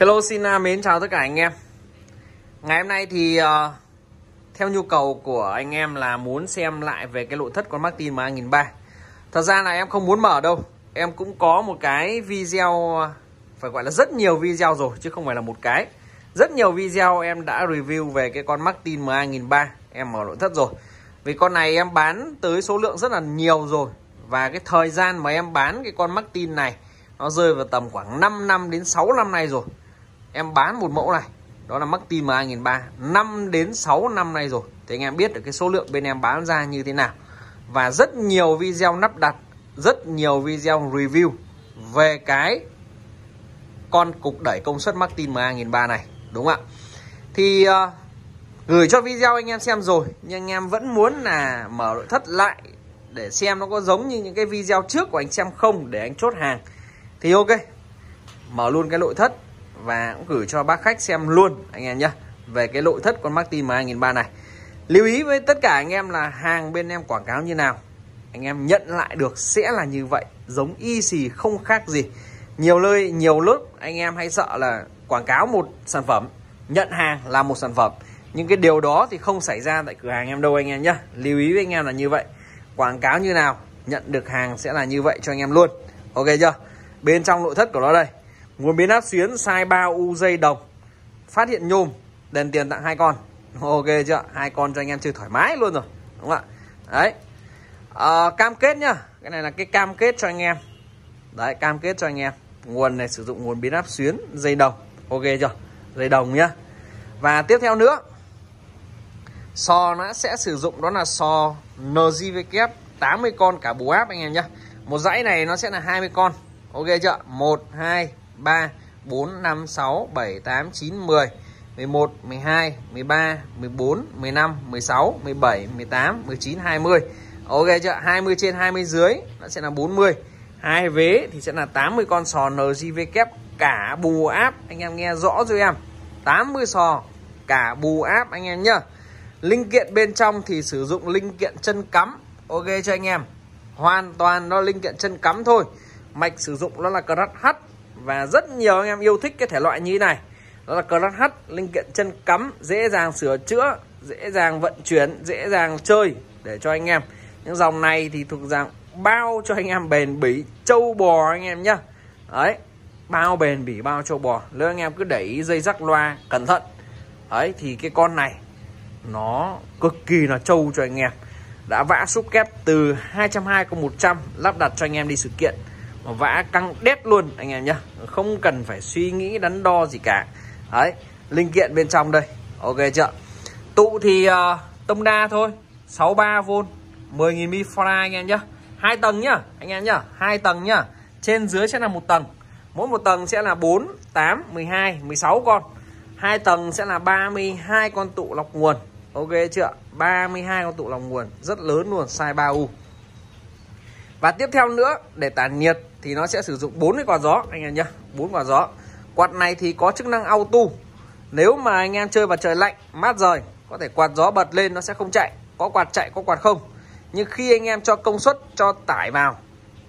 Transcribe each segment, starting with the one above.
Hello xin à, mến chào tất cả anh em. Ngày hôm nay thì uh, theo nhu cầu của anh em là muốn xem lại về cái nội thất con Martin MA1003 Thật ra là em không muốn mở đâu. Em cũng có một cái video phải gọi là rất nhiều video rồi chứ không phải là một cái. Rất nhiều video em đã review về cái con Martin MA1003 em mở nội thất rồi. Vì con này em bán tới số lượng rất là nhiều rồi. Và cái thời gian mà em bán cái con Martin này nó rơi vào tầm khoảng 5 năm đến 6 năm nay rồi em bán một mẫu này đó là Martin M2003 5 đến 6 năm nay rồi. Thì anh em biết được cái số lượng bên em bán ra như thế nào. Và rất nhiều video nắp đặt rất nhiều video review về cái con cục đẩy công suất Martin MA1003 này đúng không ạ? Thì uh, gửi cho video anh em xem rồi nhưng anh em vẫn muốn là mở nội thất lại để xem nó có giống như những cái video trước của anh xem không để anh chốt hàng. Thì ok mở luôn cái nội thất và cũng gửi cho bác khách xem luôn, anh em nhé về cái nội thất con Martin M2003 này. Lưu ý với tất cả anh em là hàng bên em quảng cáo như nào. Anh em nhận lại được sẽ là như vậy, giống y xì không khác gì. Nhiều nơi, nhiều lớp, anh em hay sợ là quảng cáo một sản phẩm, nhận hàng là một sản phẩm. Nhưng cái điều đó thì không xảy ra tại cửa hàng em đâu, anh em nhé lưu ý với anh em là như vậy. Quảng cáo như nào, nhận được hàng sẽ là như vậy cho anh em luôn. Ok chưa? Bên trong nội thất của nó đây nguồn biến áp xuyến size 3 u dây đồng phát hiện nhôm đền tiền tặng hai con. Ok chưa? Hai con cho anh em chơi thoải mái luôn rồi đúng không ạ? Đấy. À, cam kết nhá. Cái này là cái cam kết cho anh em. Đấy cam kết cho anh em. Nguồn này sử dụng nguồn biến áp xuyến dây đồng. Ok chưa? Dây đồng nhá. Và tiếp theo nữa. Sò nó sẽ sử dụng đó là sò NJVK 80 con cả bù áp anh em nhá. Một dãy này nó sẽ là 20 con. Ok chưa? 1 2 3 4 5 6 7 8 9 10 11 12 13 14 15 16 17 18 19 20 ok chưa? 20 trên 20 dưới nó sẽ là 40 hai vế thì sẽ là 80 con sò NJV kép, cả bù áp. Anh em nghe rõ rồi em? 80 sò, cả bù áp anh em nhá. Linh kiện bên trong thì sử dụng linh kiện chân cắm. Ok cho anh em? Hoàn toàn nó linh kiện chân cắm thôi. Mạch sử dụng nó là CRH và rất nhiều anh em yêu thích cái thể loại như thế này. Đó là CRH linh kiện chân cắm, dễ dàng sửa chữa, dễ dàng vận chuyển, dễ dàng chơi để cho anh em. Những dòng này thì thuộc dạng bao cho anh em bền bỉ, trâu bò anh em nhá. Đấy, bao bền bỉ, bao trâu bò. Nếu anh em cứ đẩy dây rắc loa, cẩn thận. Ấy thì cái con này, nó cực kỳ là trâu cho anh em. Đã vã xúc kép từ 220 con 100 lắp đặt cho anh em đi sự kiện mà vã căng đét luôn anh em nhá. Không cần phải suy nghĩ đắn đo gì cả. Đấy linh kiện bên trong đây. Ok chưa? Tụ thì uh, tông đa thôi. 63V 10.000 mi anh em nhá. Hai tầng nhá anh em nhá. Hai tầng nhá. Trên dưới sẽ là một tầng. Mỗi một tầng sẽ là 4 8 12 16 con. Hai tầng sẽ là 32 con tụ lọc nguồn. Ok chưa? 32 con tụ lọc nguồn. Rất lớn luôn size 3U và tiếp theo nữa, để tản nhiệt thì nó sẽ sử dụng bốn cái quạt gió, anh em nhá, bốn quạt gió. Quạt này thì có chức năng auto. Nếu mà anh em chơi vào trời lạnh, mát rời, có thể quạt gió bật lên nó sẽ không chạy. Có quạt chạy, có quạt không. Nhưng khi anh em cho công suất, cho tải vào,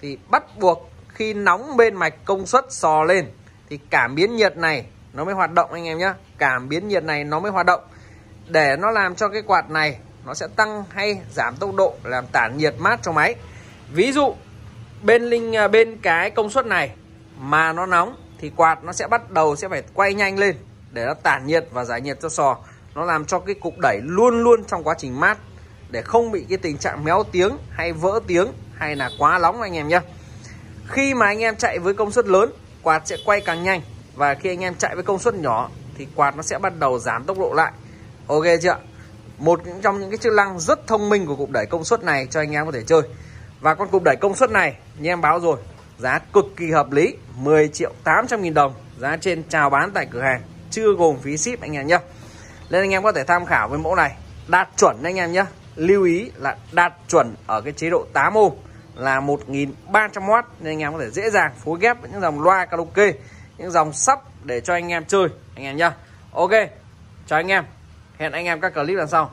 thì bắt buộc khi nóng bên mạch công suất sò lên, thì cảm biến nhiệt này nó mới hoạt động, anh em nhé cảm biến nhiệt này nó mới hoạt động. Để nó làm cho cái quạt này nó sẽ tăng hay giảm tốc độ làm tản nhiệt mát cho máy ví dụ, bên linh à, bên cái công suất này mà nó nóng thì quạt nó sẽ bắt đầu sẽ phải quay nhanh lên để nó tản nhiệt và giải nhiệt cho sò. Nó làm cho cái cục đẩy luôn luôn trong quá trình mát để không bị cái tình trạng méo tiếng hay vỡ tiếng hay là quá nóng anh em nhé khi mà anh em chạy với công suất lớn, quạt sẽ quay càng nhanh và khi anh em chạy với công suất nhỏ thì quạt nó sẽ bắt đầu giảm tốc độ lại. Ok chưa một trong những cái chức năng rất thông minh của cục đẩy công suất này cho anh em có thể chơi và con cục đẩy công suất này, như em báo rồi, giá cực kỳ hợp lý 10 triệu 800 nghìn đồng, giá trên chào bán tại cửa hàng, chưa gồm phí ship anh em nhé. Nên anh em có thể tham khảo với mẫu này, đạt chuẩn anh em nhé. Lưu ý là đạt chuẩn ở cái chế độ 8 ohm là 1300W nên anh em có thể dễ dàng phối ghép với những dòng loa karaoke, những dòng sắp để cho anh em chơi, anh em nhé. Ok, chào anh em. Hẹn anh em các clip lần sau.